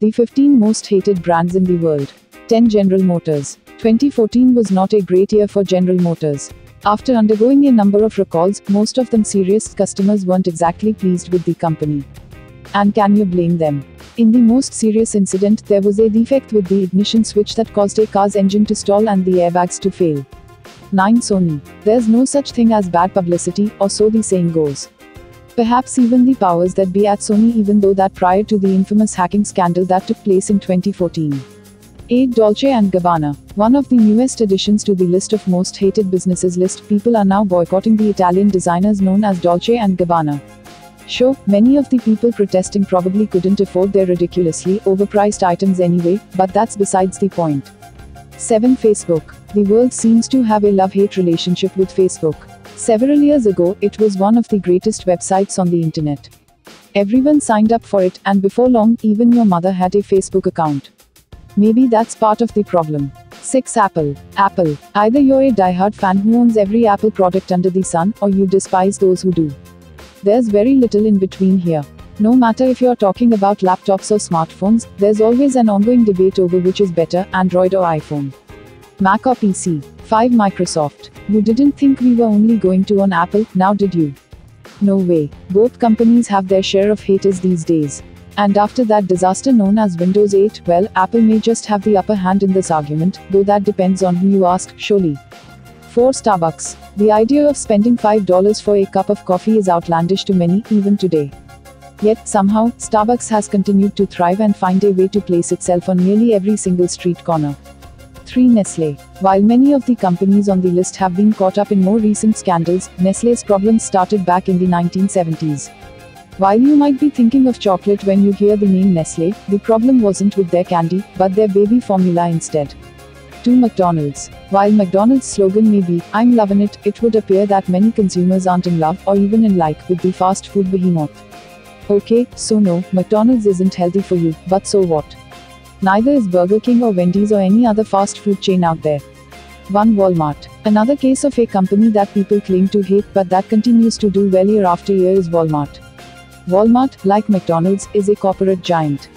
The 15 most hated brands in the world. 10 General Motors. 2014 was not a great year for General Motors. After undergoing a number of recalls, most of them serious customers weren't exactly pleased with the company. And can you blame them? In the most serious incident, there was a defect with the ignition switch that caused a car's engine to stall and the airbags to fail. 9 Sony. There's no such thing as bad publicity, or so the saying goes. Perhaps even the powers that be at Sony, even though that prior to the infamous hacking scandal that took place in 2014. 8 Dolce & Gabbana. One of the newest additions to the list of most hated businesses list, people are now boycotting the Italian designers known as Dolce & Gabbana. Sure, many of the people protesting probably couldn't afford their ridiculously overpriced items anyway, but that's besides the point. 7. Facebook. The world seems to have a love hate relationship with Facebook. Several years ago, it was one of the greatest websites on the internet. Everyone signed up for it, and before long, even your mother had a Facebook account. Maybe that's part of the problem. 6. Apple. Apple. Either you're a diehard fan who owns every Apple product under the sun, or you despise those who do. There's very little in between here. No matter if you're talking about laptops or smartphones, there's always an ongoing debate over which is better, Android or iPhone. Mac or PC. 5. Microsoft. You didn't think we were only going to on Apple, now did you? No way. Both companies have their share of haters these days. And after that disaster known as Windows 8, well, Apple may just have the upper hand in this argument, though that depends on who you ask, surely. 4. Starbucks. The idea of spending $5 for a cup of coffee is outlandish to many, even today. Yet, somehow, Starbucks has continued to thrive and find a way to place itself on nearly every single street corner. 3. Nestle. While many of the companies on the list have been caught up in more recent scandals, Nestle's problems started back in the 1970s. While you might be thinking of chocolate when you hear the name Nestle, the problem wasn't with their candy, but their baby formula instead. 2. McDonald's. While McDonald's slogan may be, I'm loving it, it would appear that many consumers aren't in love or even in like with the fast food behemoth. Okay, so no, McDonald's isn't healthy for you, but so what? Neither is Burger King or Wendy's or any other fast food chain out there. 1. Walmart. Another case of a company that people claim to hate but that continues to do well year after year is Walmart. Walmart, like McDonald's, is a corporate giant.